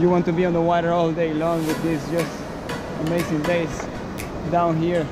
you want to be on the water all day long with these just amazing days down here.